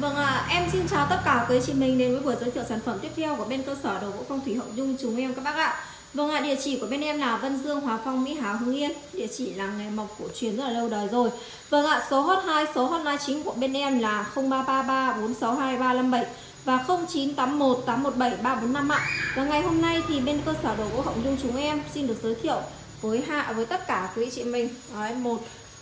Vâng ạ, à, em xin chào tất cả quý chị mình đến với buổi giới thiệu sản phẩm tiếp theo của bên cơ sở đồ gỗ phong thủy hậu dung chúng em các bác ạ. Vâng ạ, à, địa chỉ của bên em là Vân Dương, Hòa Phong, Mỹ Hào, Hưng Yên. Địa chỉ là nghề mộc cổ truyền rất là lâu đời rồi. Vâng ạ, à, số hotline, số hotline chính của bên em là 0333 462 357 và 0981 817 345 ạ. Và ngày hôm nay thì bên cơ sở đồ gỗ hậu dung chúng em xin được giới thiệu với hạ với tất cả quý chị mình. Đấy, một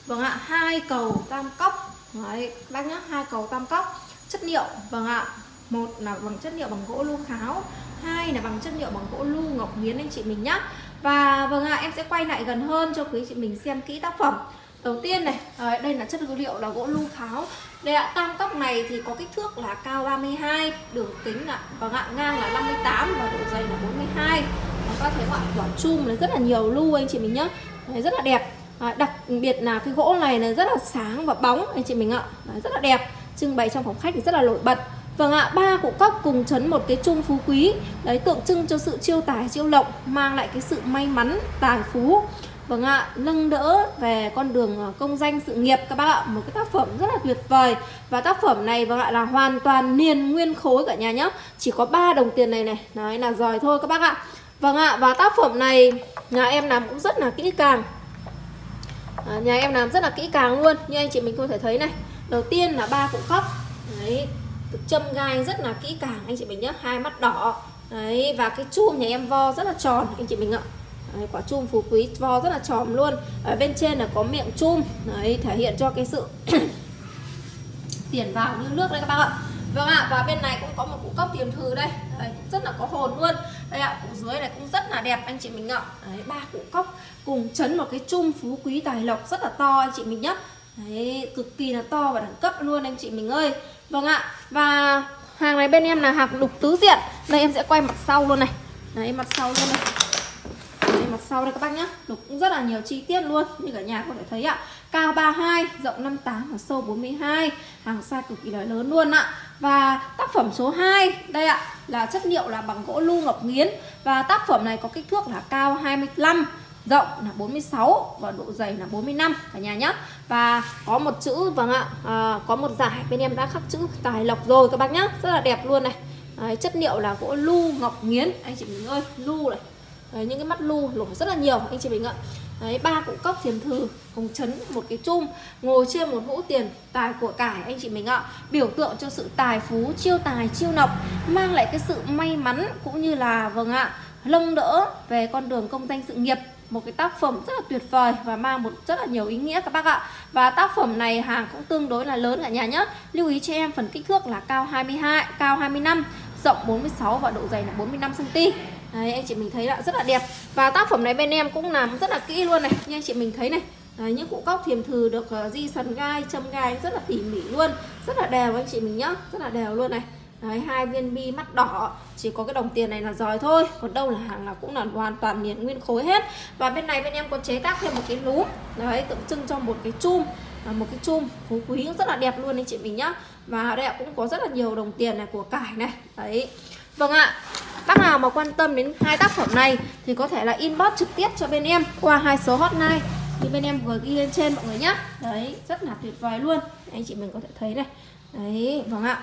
vâng ạ, hai cầu tam cốc. Đấy, bác nhá, hai cầu tam cốc chất liệu vâng ạ. Một là bằng chất liệu bằng gỗ lu kháo hai là bằng chất liệu bằng gỗ lu ngọc nghiến anh chị mình nhá. Và vâng ạ em sẽ quay lại gần hơn cho quý chị mình xem kỹ tác phẩm. Đầu tiên này à, đây là chất liệu là gỗ lu kháo. Đây ạ tam cốc này thì có kích thước là cao 32 đường kính là vâng ạ ngang là 58 và độ dày là 42 và các thấy ạ quả chum là rất là nhiều lu anh chị mình nhá. Đấy, rất là đẹp. À, đặc biệt là cái gỗ này là rất là sáng và bóng anh chị mình ạ. Đấy, rất là đẹp trưng bày trong phòng khách thì rất là nổi bật. Vâng ạ, ba cụ cốc cùng chấn một cái chung phú quý. Đấy, tượng trưng cho sự chiêu tài, chiêu lộc Mang lại cái sự may mắn, tài phú. Vâng ạ, nâng đỡ về con đường à, công danh sự nghiệp. Các bác ạ Một cái tác phẩm rất là tuyệt vời. Và tác phẩm này vâng ạ là hoàn toàn niền nguyên khối cả nhà nhé Chỉ có ba đồng tiền này này, đấy là giỏi thôi các bác ạ. Vâng ạ, và tác phẩm này nhà em làm cũng rất là kỹ càng. À, Nhà em làm rất là kỹ càng luôn. Như anh chị mình có thể thấy này đầu tiên là ba cụ khóc đấy được châm gai rất là kỹ càng anh chị mình nhé hai mắt đỏ. Đấy và cái chum nhà em vo rất là tròn anh chị mình ạ. Đấy, quả chum phú quý vo rất là tròn luôn. Ở bên trên là có miệng chum. Đấy thể hiện cho cái sự tiền vào như nước đấy các bác ạ. Vâng ạ, và bên này cũng có một cụ cốc tiền thư đây. Đấy, cũng rất là có hồn luôn. Đây ạ, cụ dưới này cũng rất là đẹp anh chị mình ạ. Đấy, ba cụ cốc cùng chấn một cái chum phú quý tài lộc rất là to anh chị mình nhé Đấy, cực kỳ là to và đẳng cấp luôn anh chị mình ơi. Vâng ạ Và hàng này bên em là hàng đục tứ diện. Đây em sẽ quay mặt sau luôn này. Đấy mặt sau luôn này. Đấy, mặt sau đây các bác nhá. Đục cũng rất là nhiều chi tiết luôn Như cả nhà có thể thấy ạ. Cao 32, rộng 58 và sâu 42 Hàng size cực kỳ là lớn luôn ạ. Và tác phẩm số 2 Đây ạ Là chất liệu là bằng gỗ lu ngọc nghiến. Và tác phẩm này có kích thước là cao 25 rộng là 46 và độ dày là 45 cả nhà nhé và có một chữ vâng ạ à, có một giải bên em đã khắc chữ tài lộc rồi các bác nhá. Rất là đẹp luôn này. Đấy, chất liệu là gỗ lu ngọc nghiến. Anh chị mình ơi lu này. Đấy, những cái mắt lu lổ rất là nhiều anh chị mình ạ. Đấy, ba cụ cốc thiền thư cùng chấn một cái chum ngồi trên một hũ tiền tài của cải anh chị mình ạ. Biểu tượng cho sự tài phú chiêu tài chiêu nọc mang lại cái sự may mắn cũng như là vâng ạ lông đỡ về con đường công danh sự nghiệp một cái tác phẩm rất là tuyệt vời và mang một rất là nhiều ý nghĩa các bác ạ. Và tác phẩm này hàng cũng tương đối là lớn cả nhà nhé. Lưu ý cho em phần kích thước là cao 22 cao 25 rộng 46 và độ dày là 45 cm Đấy, anh chị mình thấy là rất là đẹp. Và tác phẩm này bên em cũng làm rất là kỹ luôn này. Như anh chị mình thấy này Đấy, những cụ cóc thiềm thừ được uh, di sần gai châm gai rất là tỉ mỉ luôn. Rất là đều anh chị mình nhá rất là đều luôn này. Đấy, hai viên bi mắt đỏ. Chỉ có cái đồng tiền này là giỏi thôi. Còn đâu là hàng là cũng là hoàn toàn miền nguyên khối hết. Và bên này bên em có chế tác thêm một cái núm đấy tượng trưng cho một cái chum. À, một cái chum phú quý rất là đẹp luôn anh chị mình nhá. Và đây cũng có rất là nhiều đồng tiền này của cải này. Đấy. Vâng ạ. Bác nào mà quan tâm đến hai tác phẩm này thì có thể là inbox trực tiếp cho bên em qua hai số hotline như bên em vừa ghi lên trên mọi người nhá. Đấy rất là tuyệt vời luôn. Anh chị mình có thể thấy này. Đấy vâng ạ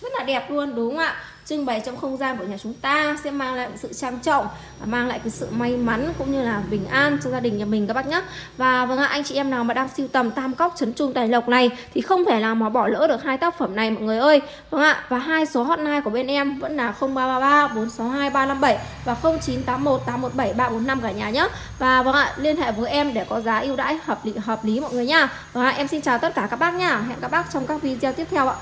rất là đẹp luôn, đúng không ạ? Trưng bày trong không gian của nhà chúng ta sẽ mang lại sự trang trọng và mang lại cái sự may mắn cũng như là bình an cho gia đình nhà mình các bác nhé. Và vâng ạ, anh chị em nào mà đang siêu tầm tam cóc chấn trung tài lộc này thì không thể nào mà bỏ lỡ được hai tác phẩm này, mọi người ơi. Vâng ạ, và hai số hotline của bên em vẫn là 0333 462 357 và 0981 817 345 cả nhà nhé. Và vâng ạ, liên hệ với em để có giá ưu đãi hợp lý hợp lý, mọi người nha. Và vâng em xin chào tất cả các bác nha. Hẹn các bác trong các video tiếp theo ạ.